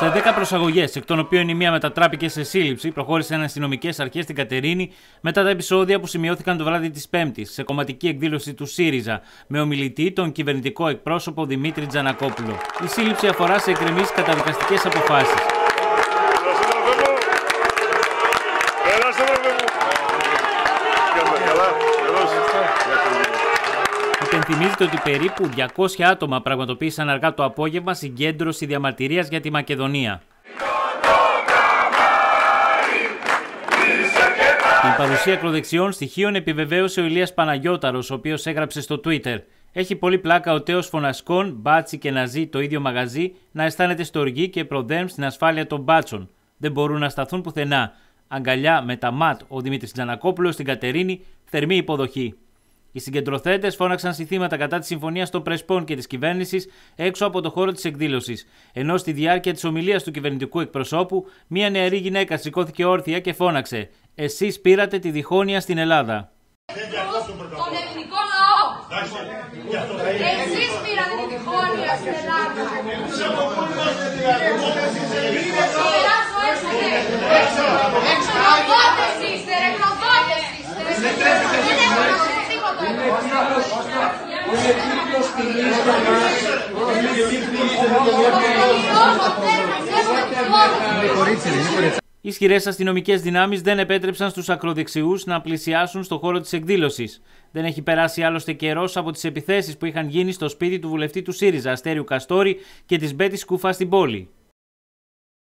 Σε 10 προσαγωγές, εκ των οποίων η μία μετατράπηκε σε σύλληψη, προχώρησαν αστυνομικές αρχές στην Κατερίνη μετά τα επεισόδια που σημειώθηκαν το βράδυ της Πέμπτης σε κομματική εκδήλωση του ΣΥΡΙΖΑ με ομιλητή τον κυβερνητικό εκπρόσωπο Δημήτρη Τζανακόπουλο. Η σύλληψη αφορά σε εκκρεμείς καταδικαστικές αποφάσεις. Υπενθυμίζεται ότι περίπου 200 άτομα πραγματοποίησαν αργά το απόγευμα συγκέντρωση διαμαρτυρίας για τη Μακεδονία. Την παρουσία ακροδεξιών στοιχείων επιβεβαίωσε ο Ηλίας Παναγιώταρος, ο οποίος έγραψε στο Twitter. Έχει πολύ πλάκα ο τέος φωνασκών, μπάτσι και να ζει το ίδιο μαγαζί, να αισθάνεται στοργή και προδέμ στην ασφάλεια των μπάτσων. Δεν μπορούν να σταθούν πουθενά. Αγκαλιά με τα ματ ο Δημήτρης Τζανακόπουλος στην Κατερίνη, θερμή υποδοχή. Οι συγκεντρωθέτες φώναξαν συθήματα κατά της συμφωνίας των Πρεσπών και της κυβέρνησης έξω από το χώρο της εκδήλωσης. Ενώ στη διάρκεια της ομιλίας του κυβερνητικού εκπροσώπου, μία νεαρή γυναίκα σηκώθηκε όρθια και φώναξε: Εσείς πήρατε τη διχόνοια στην Ελλάδα. Τον ελληνικό λαό. Εσείς πήρατε τη διχόνοια στην Ελλάδα. Οι ισχυρές αστυνομικές δυνάμεις δεν επέτρεψαν στους ακροδεξιούς να πλησιάσουν στο χώρο της εκδήλωσης. Δεν έχει περάσει άλλωστε καιρός από τις επιθέσεις που είχαν γίνει στο σπίτι του βουλευτή του ΣΥΡΙΖΑ, Αστέριου Καστόρη, και της Μπέτης Σκούφα στην πόλη.